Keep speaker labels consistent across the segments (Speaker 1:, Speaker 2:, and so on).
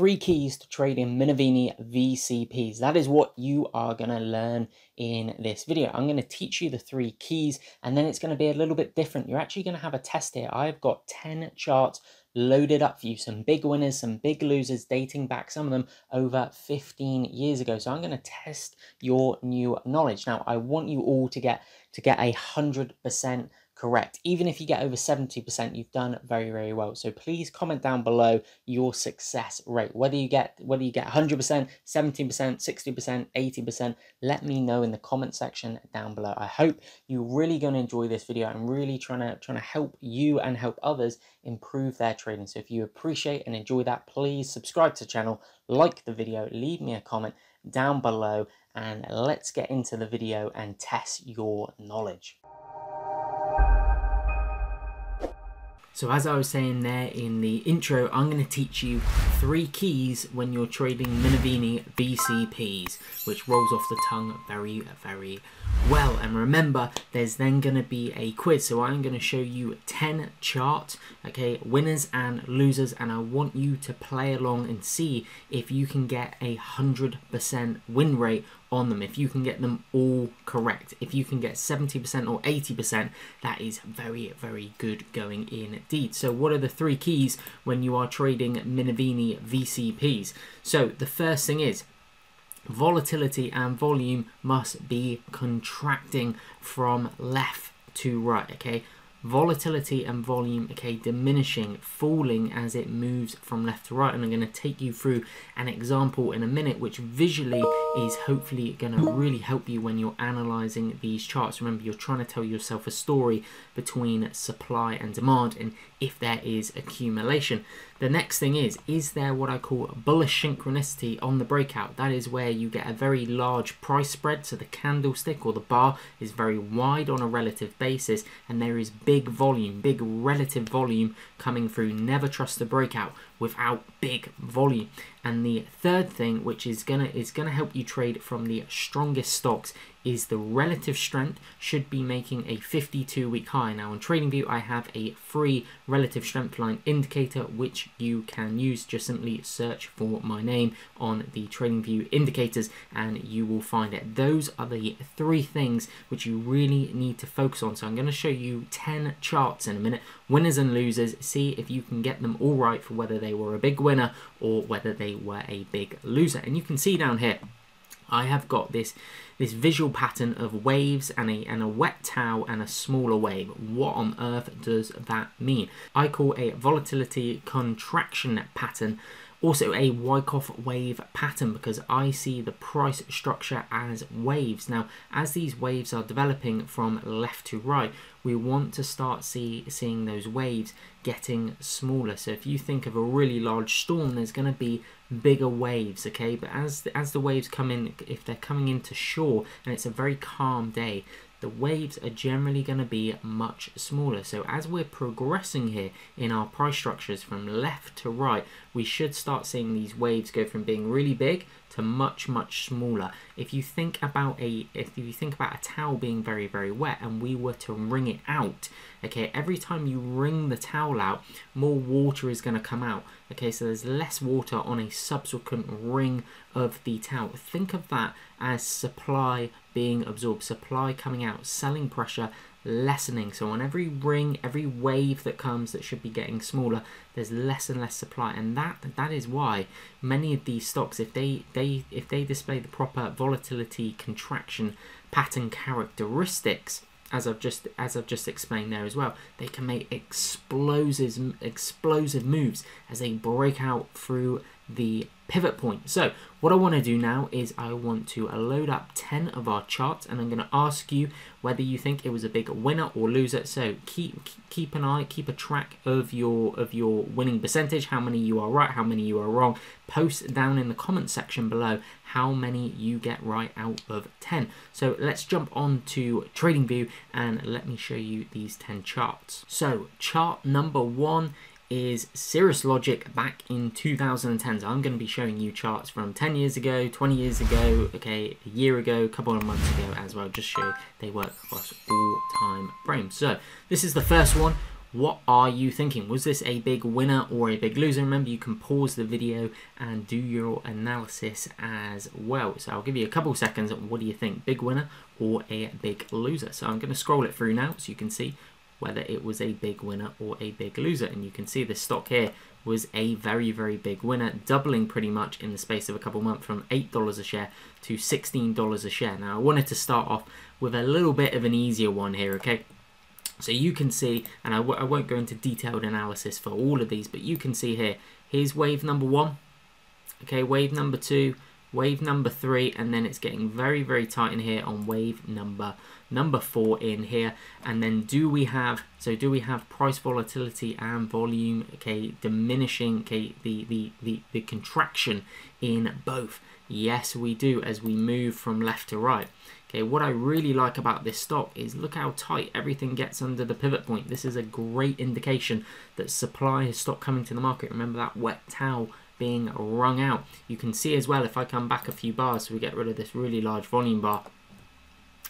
Speaker 1: three keys to trading Minervini VCPs. That is what you are going to learn in this video. I'm going to teach you the three keys and then it's going to be a little bit different. You're actually going to have a test here. I've got 10 charts loaded up for you. Some big winners, some big losers dating back, some of them over 15 years ago. So I'm going to test your new knowledge. Now, I want you all to get to get a 100% correct. Even if you get over 70%, you've done very, very well. So please comment down below your success rate. Whether you get whether you get 100%, 17%, 60%, 80%, let me know in the comment section down below. I hope you're really going to enjoy this video. I'm really trying to trying to help you and help others improve their trading. So if you appreciate and enjoy that, please subscribe to the channel, like the video, leave me a comment down below and let's get into the video and test your knowledge. So as I was saying there in the intro, I'm going to teach you three keys when you're trading Minervini VCPs, which rolls off the tongue very, very well. And remember, there's then going to be a quiz. So I'm going to show you 10 charts, okay, winners and losers, and I want you to play along and see if you can get a 100% win rate on them. If you can get them all correct, if you can get 70% or 80%, that is very, very good going indeed. So what are the three keys when you are trading Minervini VCPs? So the first thing is volatility and volume must be contracting from left to right, okay? Volatility and volume okay diminishing falling as it moves from left to right. And i'm going to take you through an example in a minute which visually is hopefully going to really help you when you're analyzing these charts. Remember you're trying to tell yourself a story between supply and demand and if there is accumulation the next thing is, is there what I call bullish synchronicity on the breakout? That is where you get a very large price spread, so the candlestick or the bar is very wide on a relative basis, and there is big volume, big relative volume coming through. Never trust the breakout without big volume. And the third thing, which is gonna is gonna help you trade from the strongest stocks, is the relative strength should be making a 52 week high. Now on TradingView, I have a free relative strength line indicator which you can use. Just simply search for my name on the TradingView indicators and you will find it. Those are the three things which you really need to focus on. So I'm to show you 10 charts in a minute, winners and losers. See if you can get them all right for whether they were a big winner or whether they were a big loser. And you can see down here, I have got this this visual pattern of waves and a, and a wet towel and a smaller wave. What on earth does that mean? I call a volatility contraction pattern also a Wyckoff wave pattern because I see the price structure as waves. Now, as these waves are developing from left to right, we want to start see, seeing those waves getting smaller. So if you think of a really large storm, there's going to be bigger waves, okay? But as as the waves come in, if they're coming into shore and it's a very calm day, the waves are generally going to be much smaller. So as we're progressing here in our price structures from left to right, we should start seeing these waves go from being really big to much, much smaller. If you think about a if you think about a towel being very, very wet and we were to wring it out, okay, every time you wring the towel out, more water is going to come out. Okay, so there's less water on a subsequent wring of the towel. Think of that as supply being absorbed, supply coming out, selling pressure lessening. So on every wring, every wave that comes that should be getting smaller, there's less and less supply, and that that is why many of these stocks, if they they if they display the proper volatility contraction pattern characteristics, as I've just as I've just explained there as well, they can make explosive explosive moves as they break out through the pivot point. So what I want to do now is I want to load up 10 of our charts and I'm going to ask you whether you think it was a big winner or loser. So keep keep an eye, keep a track of your of your winning percentage, how many you are right, how many you are wrong. Post down in the comment section below how many you get right out of 10. So let's jump on to TradingView and let me show you these 10 charts. So chart number one is Cirrus Logic back in 2010. So I'm going to be showing you charts from 10 years ago, 20 years ago, okay, a year ago, a couple of months ago as well, just show they work across all time frames. So this is the first one. what are you thinking? Was this a big winner or a big loser? Remember, you can pause the video and do your analysis as well. So I'll give you a couple seconds. What do you think? Big winner or a big loser? So I'm going to scroll it through now so you can see whether it was a big winner or a big loser. And you can see this stock here was a very, very big winner, doubling pretty much in the space of a couple of months from $8 a share to $16 a share. Now, I wanted to start off with a little bit of an easier one here, okay? So you can see, and I w I won't go into detailed analysis for all of these, but you can see here, here's wave number one, okay, wave number two, wave number three, and then it's getting very, very tight in here on wave number number four in here. And then do we have, so do we have price volatility and volume, okay, diminishing, okay, the, the, the, the contraction in both? Yes, we do as we move from left to right. Okay, what I really like about this stock is look how tight everything gets under the pivot point. This is a great indication that supply has stopped coming to the market. Remember that wet towel being wrung out. You can see as well if I come back a few bars so we get rid of this really large volume bar.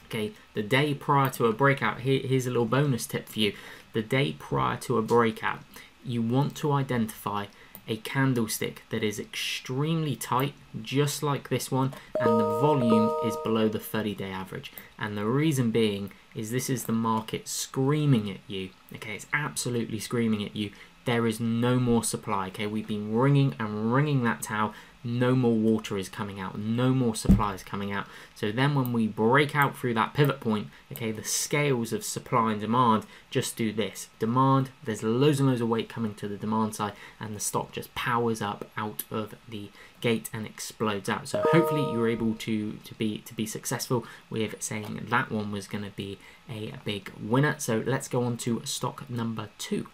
Speaker 1: Okay, the day prior to a breakout, here, here's a little bonus tip for you. The day prior to a breakout, you want to identify a candlestick that is extremely tight, just like this one, and the volume is below the 30 day average. And the reason being is this is the market screaming at you. Okay, it's absolutely screaming at you. There is no more supply. Okay, we've been wringing and wringing that towel no more water is coming out, no more supply is coming out. So then when we break out through that pivot point, okay, the scales of supply and demand just do this. Demand, there's loads and loads of weight coming to the demand side and the stock just powers up out of the gate and explodes out. So hopefully you're able to, to be to be successful with saying that one was going to be a big winner. So let's go on to stock number two.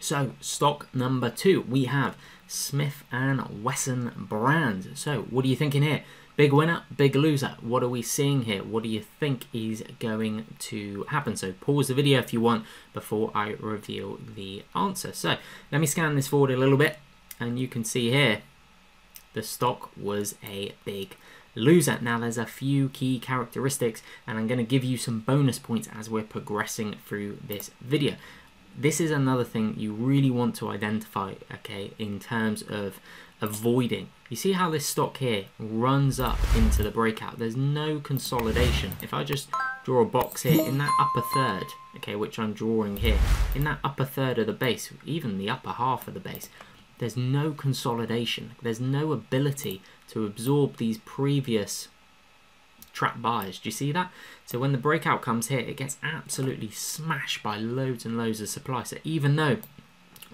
Speaker 1: So stock number two, we have Smith and Wesson brand. So what are you thinking here? Big winner, big loser. What are we seeing here? What do you think is going to happen? So pause the video if you want before I reveal the answer. So let me scan this forward a little bit and you can see here the stock was a big loser. Now there's a few key characteristics and I'm going to give you some bonus points as we're progressing through this video this is another thing you really want to identify, okay, in terms of avoiding. You see how this stock here runs up into the breakout. There's no consolidation. If I just draw a box here in that upper third, okay, which I'm drawing here, in that upper third of the base, even the upper half of the base, there's no consolidation. There's no ability to absorb these previous trap buyers. Do you see that? So when the breakout comes here, it gets absolutely smashed by loads and loads of supply. So even though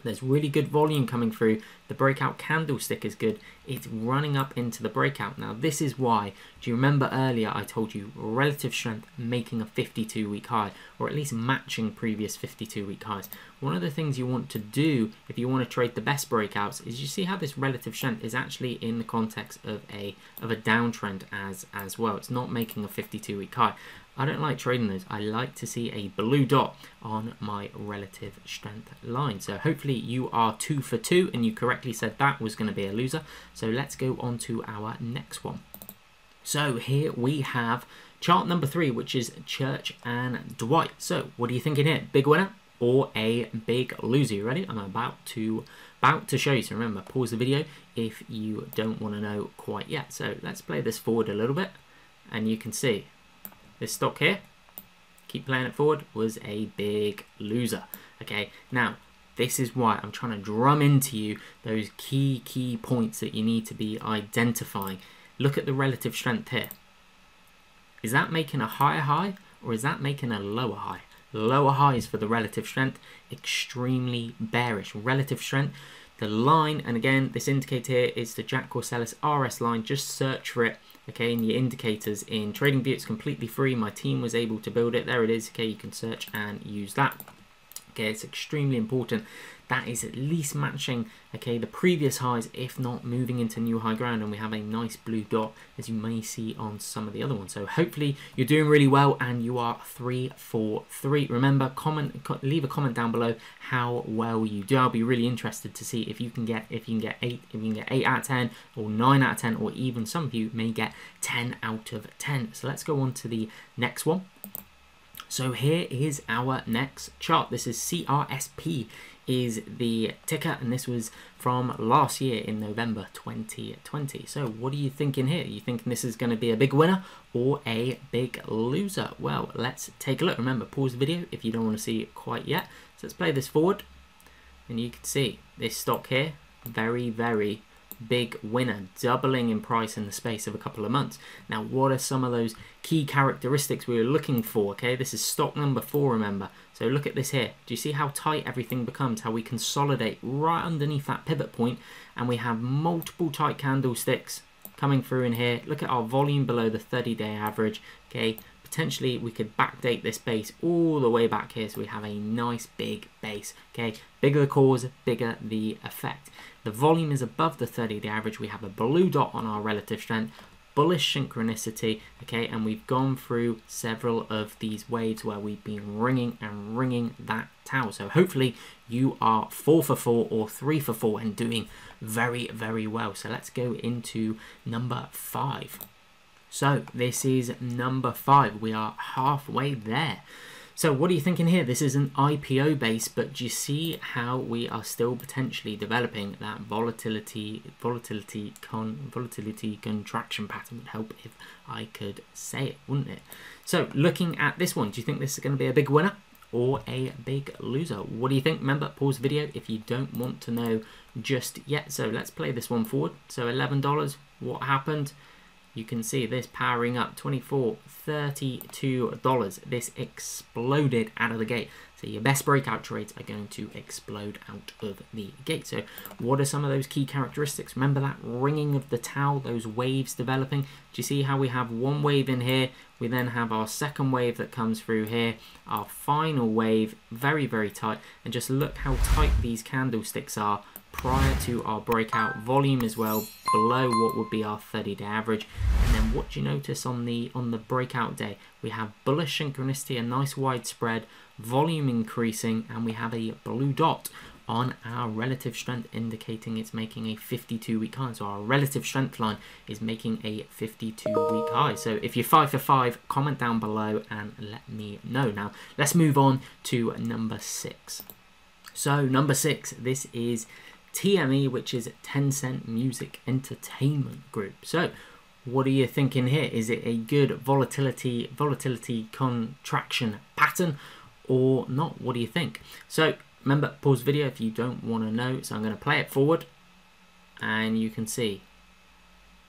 Speaker 1: there's really good volume coming through. The breakout candlestick is good. It's running up into the breakout. Now, this is why, do you remember earlier I told you relative strength making a 52 week high, or at least matching previous 52 week highs? One of the things you want to do if you want to trade the best breakouts is you see how this relative strength is actually in the context of a of a downtrend as as well. It's not making a 52 week high. I don't like trading those. I like to see a blue dot on my relative strength line. So hopefully you are two for two and you correctly said that was going to be a loser. So let's go on to our next one. So here we have chart number three, which is Church and Dwight. So what are you thinking here? Big winner or a big loser? You ready? I'm about to about to show you. So remember, pause the video if you don't want to know quite yet. So let's play this forward a little bit and you can see this stock here, keep playing it forward, was a big loser. Okay, now this is why I'm trying to drum into you those key, key points that you need to be identifying. Look at the relative strength here. Is that making a higher high or is that making a lower high? Lower highs for the relative strength, extremely bearish. Relative strength, the line, and again, this indicator here is the Jack Corsellis RS line. Just search for it okay and your indicators in TradingView it's completely free. My team was able to build it. There it is. Okay you can search and use that okay it's extremely important. That is at least matching okay the previous highs if not moving into new high ground. And we have a nice blue dot as you may see on some of the other ones. So hopefully you're doing really well and you are three four three. Remember comment leave a comment down below how well you do. I'll be really interested to see if you can get if you can get eight if you can get eight out of ten or nine out of ten or even some of you may get 10 out of 10 so let's go on to the next one So here is our next chart. This is CRSP is the ticker and this was from last year in November 2020. So what are you thinking here? You thinking this is going to be a big winner or a big loser? Well, let's take a look. Remember, pause the video if you don't want to see it quite yet. So let's play this forward and you can see this stock here, very, very big winner, doubling in price in the space of a couple of months. Now, what are some of those key characteristics we were looking for? Okay, this is stock number four, remember. So look at this here. Do you see how tight everything becomes? How we consolidate right underneath that pivot point and we have multiple tight candlesticks coming through in here. Look at our volume below the 30-day average. Okay, potentially we could backdate this base all the way back here so we have a nice big base okay? Bigger the cause bigger the effect. The volume is above the 30 day average. We have a blue dot on our relative strength bullish synchronicity okay? And we've gone through several of these waves where we've been wringing and wringing that tower. So hopefully you are four for four or three for four and doing very very well. So let's go into number five so this is number five. We are halfway there. So what are you thinking here? This is an IPO base, but do you see how we are still potentially developing that volatility, volatility, con, volatility contraction pattern would help if I could say it, wouldn't it? So looking at this one, do you think this is going to be a big winner or a big loser? What do you think? Remember, pause the video if you don't want to know just yet. So let's play this one forward. So $11, what happened? You can see this powering up 24 32 dollars. This exploded out of the gate. So your best breakout trades are going to explode out of the gate. So what are some of those key characteristics? Remember that wringing of the towel those waves developing? Do you see how we have one wave in here? We then have our second wave that comes through here. Our final wave very very tight. And just look how tight these candlesticks are prior to our breakout volume as well below what would be our 30 day average. And then what you notice on the on the breakout day? We have bullish synchronicity a nice wide spread volume increasing and we have a blue dot on our relative strength indicating it's making a 52 week high. So our relative strength line is making a 52 week high. So if you're five for five comment down below and let me know. Now let's move on to number six. So number six this is TME, which is Tencent Music Entertainment Group. So, what are you thinking here? Is it a good volatility volatility contraction pattern or not? What do you think? So, remember, pause video if you don't want to know. So, I'm going to play it forward and you can see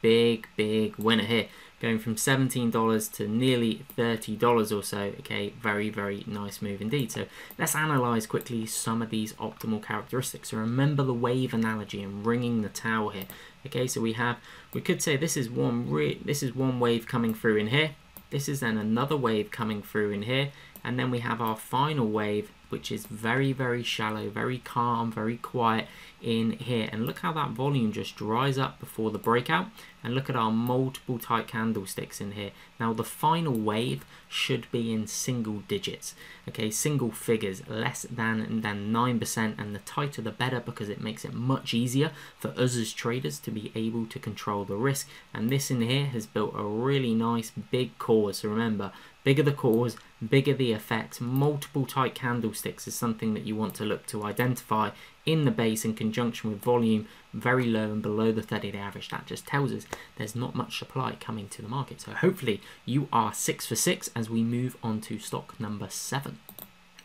Speaker 1: big, big winner here going from $17 to nearly $30 or so. Okay, very, very nice move indeed. So let's analyze quickly some of these optimal characteristics. So remember the wave analogy and wringing the towel here. Okay, so we have, we could say this is one, this is one wave coming through in here. This is then another wave coming through in here. And then we have our final wave which is very, very shallow, very calm, very quiet in here. And look how that volume just dries up before the breakout. And look at our multiple tight candlesticks in here. Now the final wave should be in single digits, okay, single figures, less than, than 9%. And the tighter the better because it makes it much easier for us as traders to be able to control the risk. And this in here has built a really nice big cause. So remember, bigger the cause, bigger the effect. Multiple tight candlesticks is something that you want to look to identify in the base in conjunction with volume very low and below the 30 day average. That just tells us there's not much supply coming to the market. So hopefully you are six for six as we move on to stock number seven.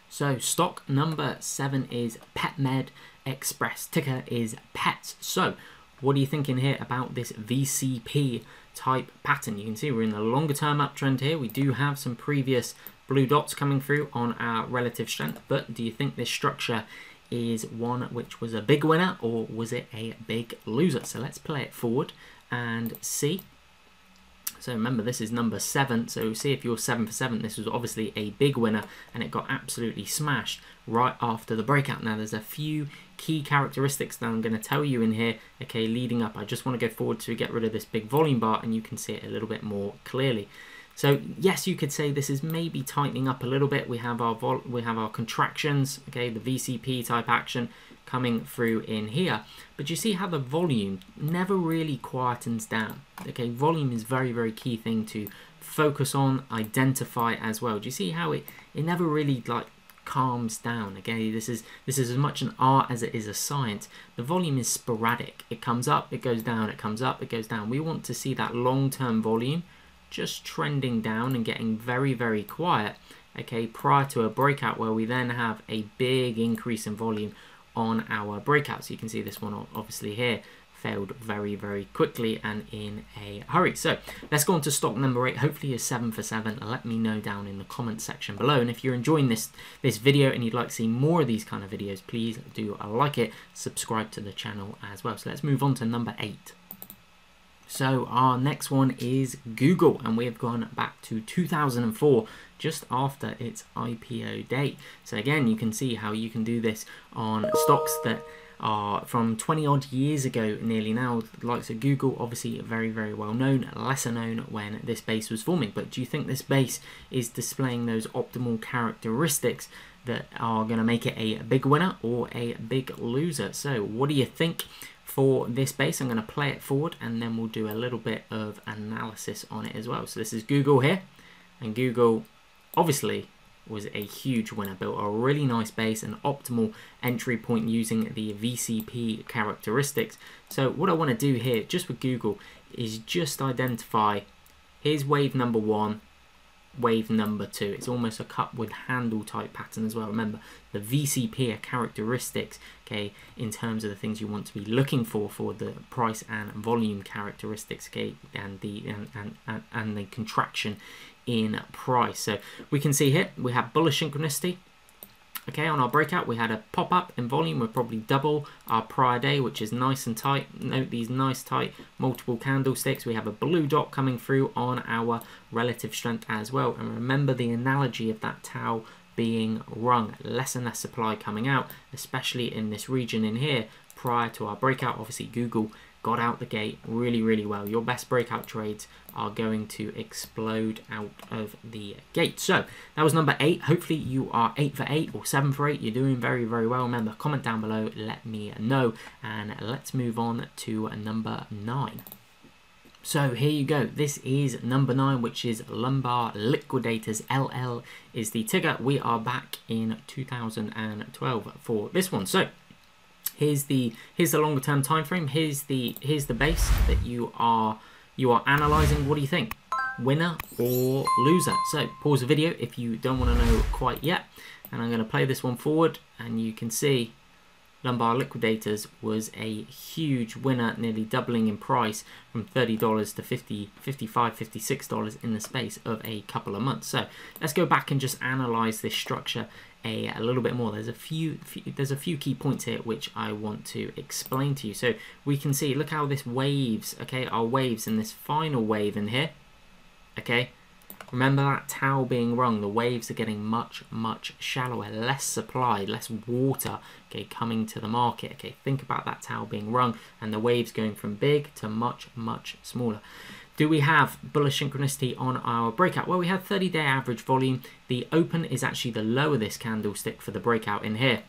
Speaker 1: So stock number seven is PetMed Express. Ticker is PETS. So what are you thinking here about this VCP type pattern? You can see we're in the longer term uptrend here. We do have some previous blue dots coming through on our relative strength, but do you think this structure is one which was a big winner or was it a big loser? So let's play it forward and see. So remember, this is number seven. So see if you're seven for seven. This was obviously a big winner and it got absolutely smashed right after the breakout. Now there's a few key characteristics that I'm going to tell you in here. Okay, leading up, I just want to go forward to get rid of this big volume bar and you can see it a little bit more clearly. So yes, you could say this is maybe tightening up a little bit. We have our vol, we have our contractions, okay, the VCP type action coming through in here. But you see how the volume never really quietens down. Okay, volume is very, very key thing to focus on, identify as well. Do you see how it, it never really like calms down. Okay, this is this is as much an art as it is a science. The volume is sporadic. It comes up, it goes down, it comes up, it goes down. We want to see that long-term volume just trending down and getting very, very quiet. Okay, prior to a breakout where we then have a big increase in volume on our breakout. So you can see this one obviously here failed very, very quickly and in a hurry. So let's go on to stock number eight. Hopefully you're seven for seven. Let me know down in the comment section below. And if you're enjoying this, this video and you'd like to see more of these kind of videos, please do like it, subscribe to the channel as well. So let's move on to number eight. So our next one is Google, and we have gone back to 2004, just after its IPO date. So again, you can see how you can do this on stocks that are from 20 odd years ago nearly now. The likes of google obviously very very well known lesser known when this base was forming. But do you think this base is displaying those optimal characteristics that are going to make it a big winner or a big loser? So what do you think for this base i'm going to play it forward and then we'll do a little bit of analysis on it as well. So this is google here and google obviously was a huge winner, built a really nice base, an optimal entry point using the VCP characteristics. So what I want to do here, just with Google, is just identify, here's wave number one, wave number two. It's almost a cup with handle type pattern as well. Remember, the VCP are characteristics, okay, in terms of the things you want to be looking for for the price and volume characteristics, okay, and the and, and, and the contraction in price. So we can see here we have bullish synchronicity. Okay, on our breakout, we had a pop up in volume. We're probably double our prior day, which is nice and tight. Note these nice tight multiple candlesticks. We have a blue dot coming through on our relative strength as well. And remember the analogy of that towel being rung. Less and less supply coming out, especially in this region in here prior to our breakout. Obviously, Google got out the gate really, really well. Your best breakout trades are going to explode out of the gate. So that was number eight. Hopefully you are eight for eight or seven for eight. You're doing very, very well. Remember, comment down below, let me know. And let's move on to number nine. So here you go. This is number nine, which is Lumber Liquidators LL is the ticker. We are back in 2012 for this one. So here's the here's the longer term time frame here's the here's the base that you are you are analyzing. What do you think? Winner or loser? So pause the video if you don't want to know quite yet. And I'm going to play this one forward and you can see Lumber Liquidators was a huge winner, nearly doubling in price from $30 to 50 $55, $56 in the space of a couple of months. So let's go back and just analyze this structure a, a little bit more. There's a few, few, there's a few key points here which I want to explain to you. So we can see, look how this waves, okay, our waves in this final wave in here, okay, Remember that towel being rung, the waves are getting much, much shallower, less supply, less water okay, coming to the market. Okay, think about that towel being rung and the waves going from big to much, much smaller. Do we have bullish synchronicity on our breakout? Well, we have 30 day average volume. The open is actually the lower this candlestick for the breakout in here.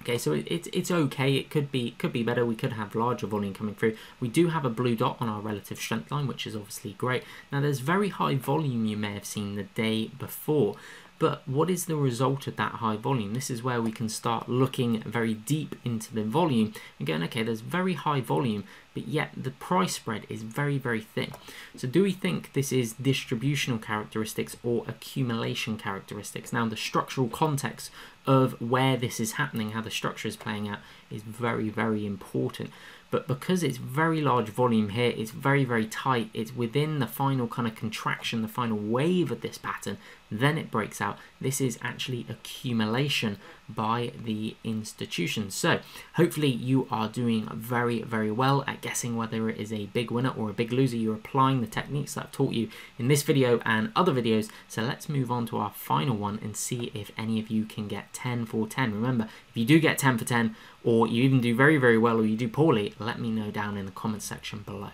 Speaker 1: Okay, so it, it, it's okay. It could be could be better. We could have larger volume coming through. We do have a blue dot on our relative strength line, which is obviously great. Now, there's very high volume you may have seen the day before. But what is the result of that high volume? This is where we can start looking very deep into the volume and going, okay, there's very high volume, but yet the price spread is very, very thin. So do we think this is distributional characteristics or accumulation characteristics? Now, the structural context of where this is happening, how the structure is playing out, is very, very important but because it's very large volume here, it's very, very tight, it's within the final kind of contraction, the final wave of this pattern, then it breaks out. This is actually accumulation by the institution. So hopefully you are doing very, very well at guessing whether it is a big winner or a big loser. You're applying the techniques that I've taught you in this video and other videos. So let's move on to our final one and see if any of you can get 10 for 10. Remember, if you do get 10 for 10, or you even do very, very well, or you do poorly, let me know down in the comment section below.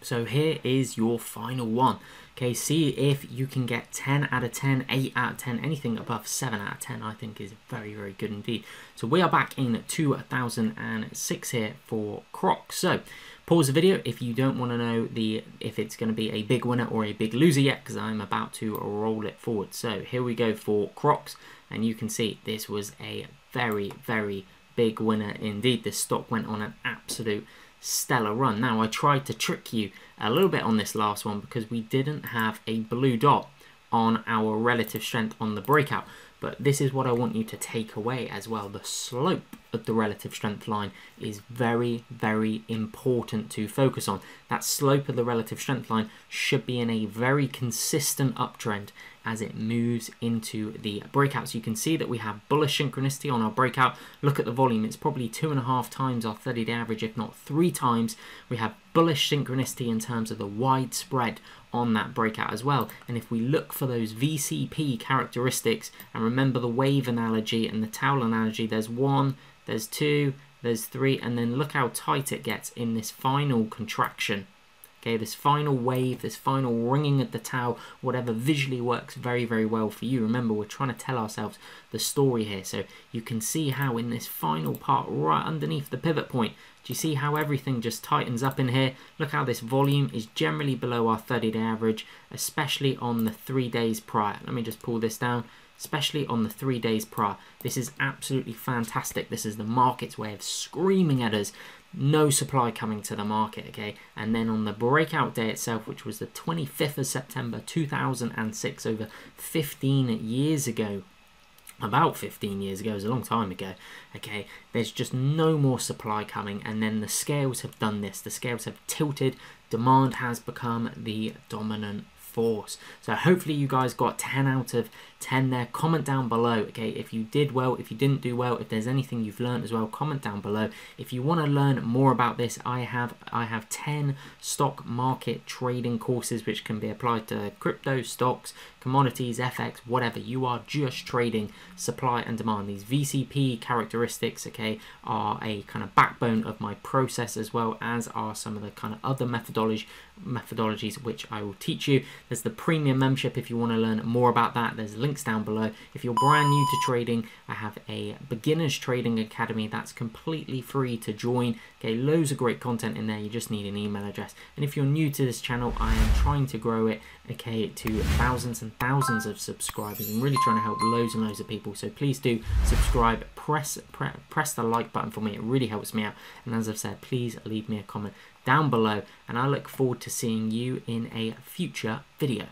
Speaker 1: So here is your final one. Okay, see if you can get 10 out of 10, 8 out of 10, anything above 7 out of 10 I think is very, very good indeed. So we are back in 2006 here for Crocs. So pause the video if you don't want to know the if it's going to be a big winner or a big loser yet because I'm about to roll it forward. So here we go for Crocs and you can see this was a very, very big winner indeed. This stock went on an absolute stellar run. Now, I tried to trick you a little bit on this last one because we didn't have a blue dot on our relative strength on the breakout. But this is what I want you to take away as well. The slope of the relative strength line is very, very important to focus on. That slope of the relative strength line should be in a very consistent uptrend as it moves into the breakout. So you can see that we have bullish synchronicity on our breakout. Look at the volume. It's probably two and a half times our 30-day average, if not three times. We have bullish synchronicity in terms of the widespread on that breakout as well. And if we look for those VCP characteristics, and remember the wave analogy and the towel analogy, there's one, there's two, there's three, and then look how tight it gets in this final contraction Okay, this final wave, this final wringing at the towel, whatever visually works very, very well for you. Remember, we're trying to tell ourselves the story here. So you can see how in this final part, right underneath the pivot point, do you see how everything just tightens up in here? Look how this volume is generally below our 30-day average, especially on the three days prior. Let me just pull this down especially on the three days prior. This is absolutely fantastic. This is the market's way of screaming at us no supply coming to the market, okay? And then on the breakout day itself, which was the 25th of September 2006, over 15 years ago, about 15 years ago, it was a long time ago, okay? There's just no more supply coming, and then the scales have done this. The scales have tilted, demand has become the dominant force. So hopefully you guys got 10 out of 10 there. Comment down below, okay, if you did well, if you didn't do well, if there's anything you've learned as well, comment down below. If you want to learn more about this, I have I have 10 stock market trading courses which can be applied to crypto, stocks, commodities, FX, whatever. You are just trading supply and demand. These VCP characteristics, okay, are a kind of backbone of my process as well as are some of the kind of other methodology methodologies which I will teach you. There's the premium membership if you want to learn more about that. There's links down below. If you're brand new to trading, I have a beginners trading academy that's completely free to join. Okay, loads of great content in there. You just need an email address. And if you're new to this channel, I am trying to grow it, okay, to thousands and thousands of subscribers. I'm really trying to help loads and loads of people. So please do subscribe, press pre press the like button for me. It really helps me out. And as I've said, please leave me a comment down below. And I look forward to seeing you in a future video.